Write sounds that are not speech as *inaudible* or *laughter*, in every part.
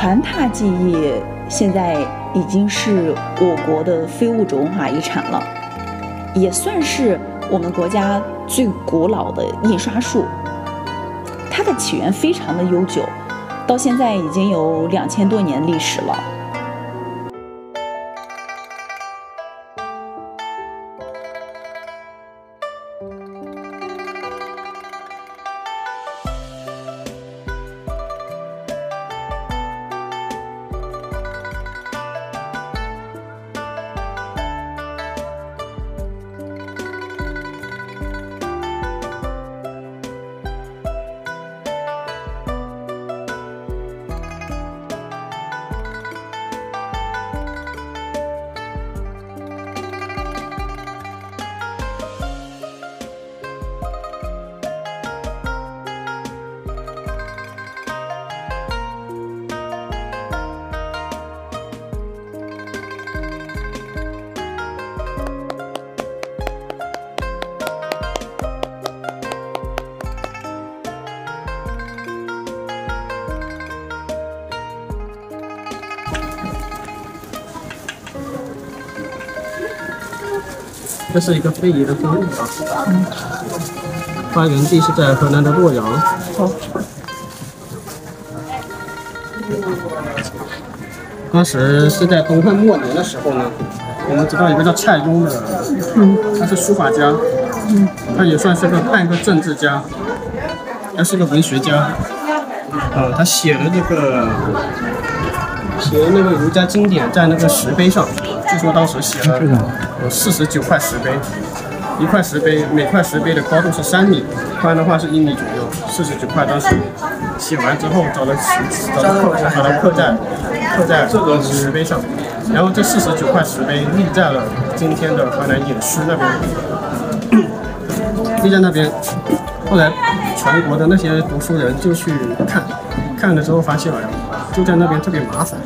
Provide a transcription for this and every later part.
传榻技艺现在已经是我国的非物质文化遗产了，也算是我们国家最古老的印刷术。它的起源非常的悠久，到现在已经有两千多年历史了。这是一个非遗的分物啊，发源地是在河南的洛阳。当时是在东汉末年的时候呢，我们知道一个叫蔡邕的，他是书法家，他也算是个半个政治家，还是个文学家。呃，他写了这个写的那个儒家经典在那个石碑上。据说当时写了有四十九块石碑，一块石碑每块石碑的高度是三米，宽的话是一米左右。四十九块当时写完之后，找了找了刻把它刻在刻在这个石碑上，然后这四十九块石碑立在了今天的河南偃师那边，*coughs* 立在那边。后来全国的那些读书人就去看，看了之后发现了，就在那边特别麻烦。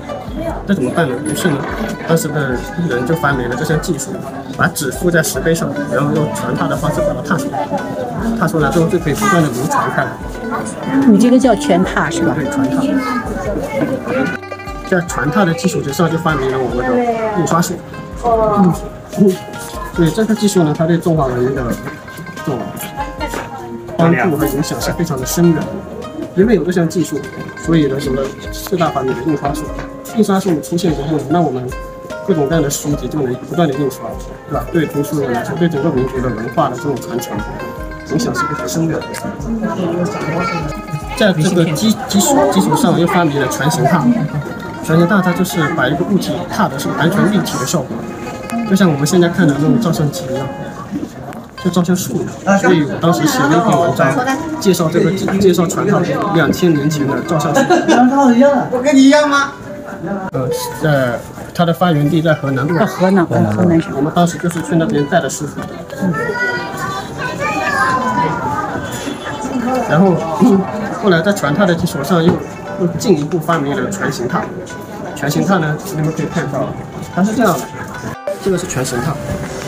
那怎么办呢？于是呢，当时的人就发明了这项技术，把纸附在石碑上，然后用传踏的方式把它踏出来，踏出来之后就可以不断的流传开来。你这个叫全踏是吧？对，传踏。在传踏的基础之上，就发明了我们的印刷术。嗯。所以这个技术呢，它对中华文明的这种帮助和影响是非常的深远。因为有这项技术，所以呢，有了四大发明的印刷术。印刷术出现之后呢，那我们各种各样的书籍就能不断的印刷，对吧？对读书人来说，对整个民族的文化的这种传承影响是非常深远的。在这个基基础基础上，又发明了船形踏。船形踏它就是把一个物体拓的是完全立体的效果，就像我们现在看的那种照相机一样，就照相术一样。所以我当时写了一篇文章，介绍这个介绍传统两千年前的照相术。*laughs* 我跟你一样吗？呃，在它的发源地在河南洛阳。河南，河南省。我们当时就是去那边带的师傅。然后 *clears throat* 后来在传踏的基础上，又又进一步发明了船形踏。船形踏呢，你们可以看到，它是这样的，这个是船形踏。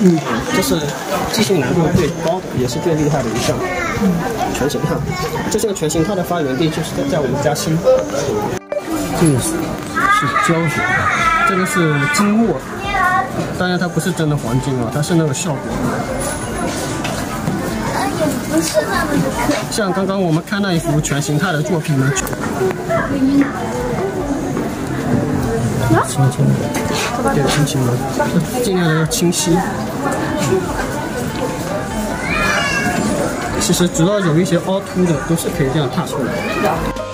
嗯，这是技术难度最高的，也是最厉害的一项。嗯，全形态。这个全形态的发源地就是在在我们嘉兴。这个是。是胶水，这个是金墨，当然它不是真的黄金啊，它是那个效果。像刚刚我们看那一幅全形态的作品呢，轻轻的，对，轻轻的，尽量的要清晰。其实只要有一些凹凸的，都是可以这样踏出来的。